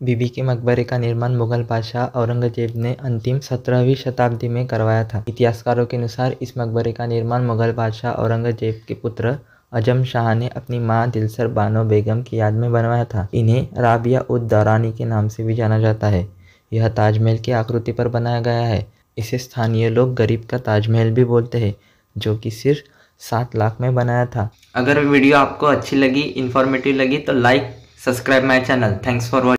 बीबी के मकबरे का निर्माण मुगल बादशाह औरंगज़ेब ने अंतिम सत्रहवीं शताब्दी में करवाया था। इतिहासकारों के अनुसार इस मकबरे का निर्माण मुगल बादशाह औरंगज़ेब के पुत्र अजम शाह ने अपनी माँ दिलसर बानो बेगम की याद में बनवाया था। इन्हें राबिया उद दौरानी के नाम से भी जाना जाता है। यह ताजमहल की आकृति पर बनाया गया है। इसे स्थानीय लोग गरीब का ताजमहल भी बोलते हैं, जो कि सिर्फ़ सात लाख में बनाया था। अगर वीडियो आपको अच्छी लगी इन्फॉर्मेटिव लगी तो like subscribe my channel thanks for watching